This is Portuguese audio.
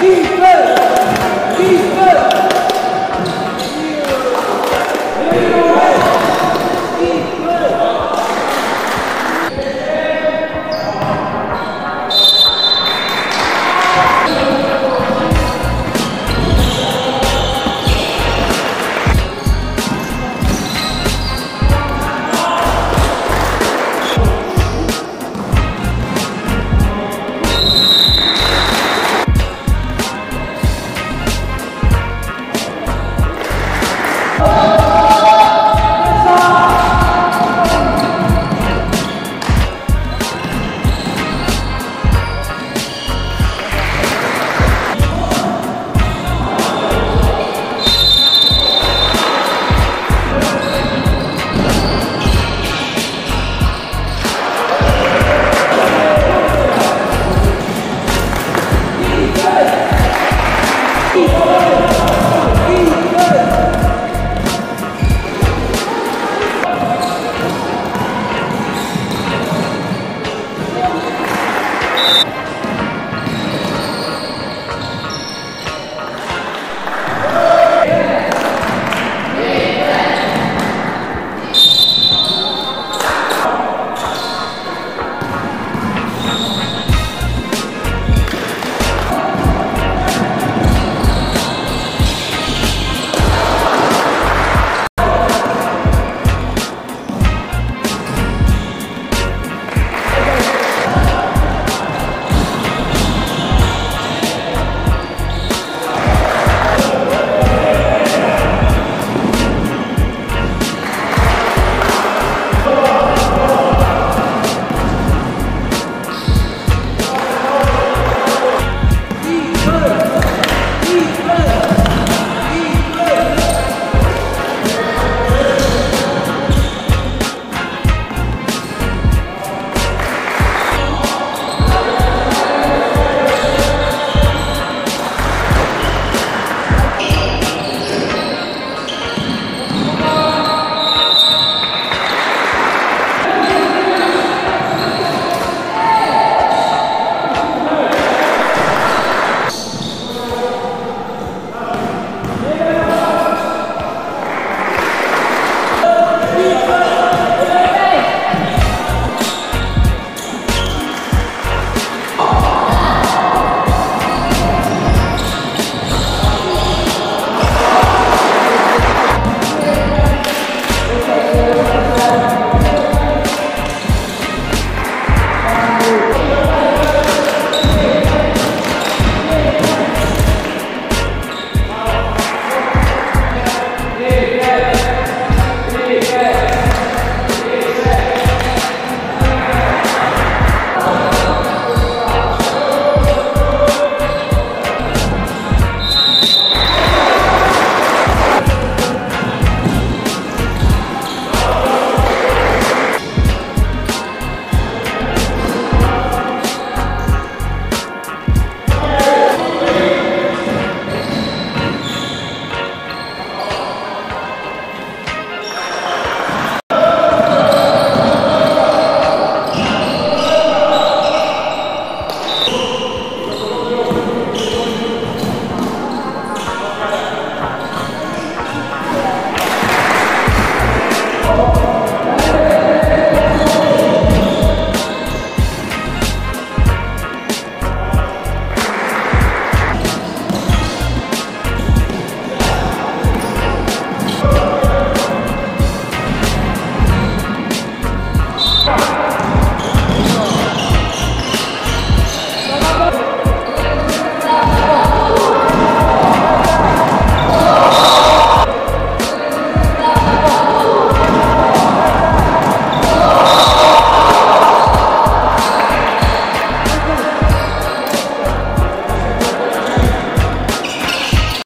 5, 3.